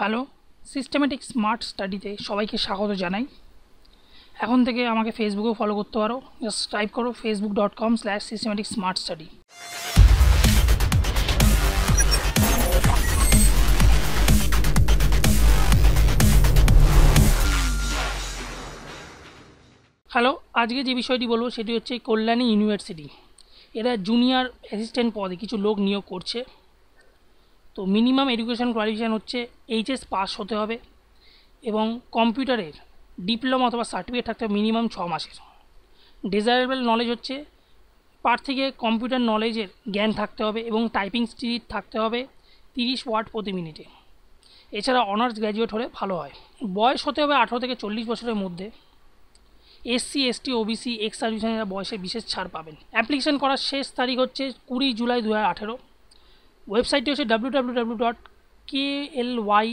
Hello systematic smart স্টাডিতে সবাইকে স্বাগত জানাই। এখন থেকে আমাকে ফেসবুকেও ফলো করতে পারো। জাস্ট টাইপ করো Facebook dot com slash systematic smart study hello, আজকে যে বিষয়টি বলব সেটি হচ্ছে কল্যাণী ইউনিভার্সিটি। এরা জুনিয়র অ্যাসিস্ট্যান্ট পদে কিছু লোক নিয়োগ করছে। তো মিনিমাম এডুকেশন কোয়ালিফিকেশান হচ্ছে এইচএস পাস হতে হবে এবং কম্পিউটারের ডিপ্লোমা অথবা সার্টিফিকেট থাকতে হবে মিনিমাম ছ মাসের। ডিজায়ারেবল নলেজ হচ্ছে প্রার্থীকে কম্পিউটার নলেজের জ্ঞান থাকতে হবে এবং টাইপিং স্পিড থাকতে হবে তিরিশ ওয়াট প্রতি মিনিটে এছাড়া অনার্স গ্র্যাজুয়েট হলে ভালো হয়। বয়স হতে হবে আঠেরো থেকে চল্লিশ বছরের মধ্যে। এসসি এসটি ওবিসি এক্স সার্ভিসের বয়সে বিশেষ ছাড় পাবেন। অ্যাপ্লিকেশন করার শেষ তারিখ হচ্ছে কুড়ি জুলাই দু হাজার আঠেরো। ওয়েবসাইটটি হচ্ছে W W W dot K L Y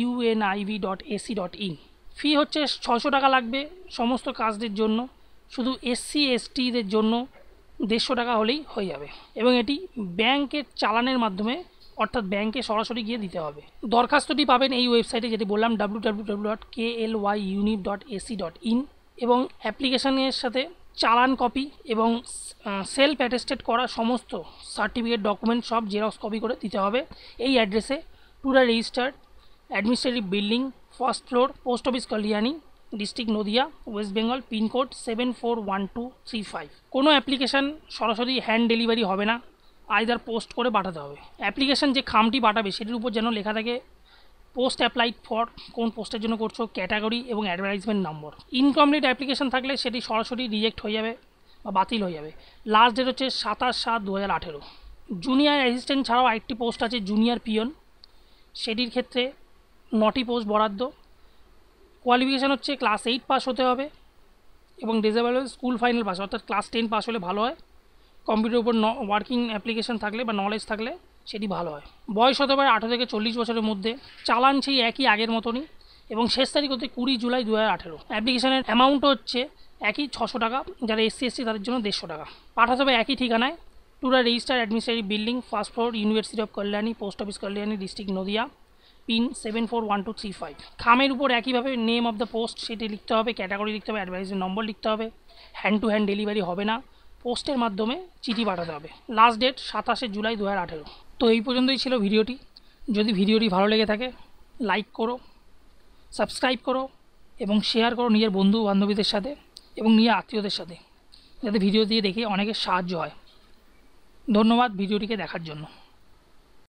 UNIV dot AC dot in fee হচ্ছে ছশো টাকা লাগবে সমস্ত কাজদের জন্য। শুধু এসসি এসটিদের জন্য দেড়শো টাকা হলেই হয়ে যাবে। এবং এটি ব্যাংকের চালানের মাধ্যমে, অর্থাৎ ব্যাংকে সরাসরি গিয়ে দিতে হবে। দরখাস্তটি পাবেন এই ওয়েবসাইটে যেটি বললাম W W W dot K L Y univ dot AC dot in এবং অ্যাপ্লিকেশানের সাথে চালান কপি এবং সেলফ অ্যাটেস্টেড করা সমস্ত সার্টিফিকেট ডকুমেন্ট সব জেরক্স কপি করে দিতে হবে। এই অ্যাড্রেসে to the registered administrative building first floor post office Kalyani district Nadia West Bengal pincode seven four one two three five কোনো অ্যাপ্লিকেশান সরাসরি হ্যান্ড ডেলিভারি হবে না আইদার পোস্ট করে পাঠাতে হবে। অ্যাপ্লিকেশান যে খামটি পাঠাবে, সেটির উপর যেন লেখা থাকে পোস্ট অ্যাপ্লাইড ফর কোন পোস্টের জন্য করছ ক্যাটাগরি এবং অ্যাডভার্টাইজমেন্ট নম্বর ইনকমপ্লিট অ্যাপ্লিকেশন থাকলে সেটি সরাসরি রিজেক্ট হয়ে যাবে বা বাতিল হয়ে যাবে। লাস্ট ডেট হচ্ছে সাতাশ সাত দু হাজার আঠেরো। জুনিয়র অ্যাসিস্ট্যান্ট ছাড়াও আরেকটি পোস্ট আছে জুনিয়র পিয়ন সেটির ক্ষেত্রে নটি পোস্ট বরাদ্দ। কোয়ালিফিকেশান হচ্ছে ক্লাস এইট পাস হতে হবে এবং ডিজেবল স্কুল ফাইনাল পাস অর্থাৎ ক্লাস টেন পাস হলে ভালো হয়। কম্পিউটার উপর ওয়ার্কিং অ্যাপ্লিকেশান থাকলে বা নলেজ থাকলে সেটি ভালো হয়। বয়স হতে পারে আঠেরো থেকে চল্লিশ বছরের মধ্যে। চালান সেই একই আগের মতনই এবং শেষ তারিখ হচ্ছে কুড়ি জুলাই দু হাজার আঠেরো। অ্যাপ্লিকেশানের অ্যামাউন্ট হচ্ছে একই ছশো টাকা, যারা এসসি এসসি তাদের জন্য দেড়শো টাকা। পাঠাতে হবে একই ঠিকানায়। To the registrar administrative building, first floor, university of Kalyani, post office Kalyani, district Nadia, pin seven four one two three five. খামের উপর একইভাবে নেম অফ দ্য পোস্ট সেটি লিখতে হবে ক্যাটাগরি লিখতে হবে অ্যাডভাইসের নম্বর লিখতে হবে। হ্যান্ড টু হ্যান্ড ডেলিভারি হবে না। পোস্টের মাধ্যমে চিঠি পাঠাতে হবে। লাস্ট ডেট সাতাশে জুলাই দু হাজার আঠেরো। তো এই পর্যন্তই ছিল ভিডিওটি। যদি ভিডিওটি ভালো লেগে থাকে লাইক করো সাবস্ক্রাইব করো এবং শেয়ার করো নিজের বন্ধু বান্ধবীদের সাথে এবং নিজের আত্মীয়দের সাথে। যাতে ভিডিও দিয়ে দেখে অনেকের সাহায্য হয়। ধন্যবাদ ভিডিওটিকে দেখার জন্য।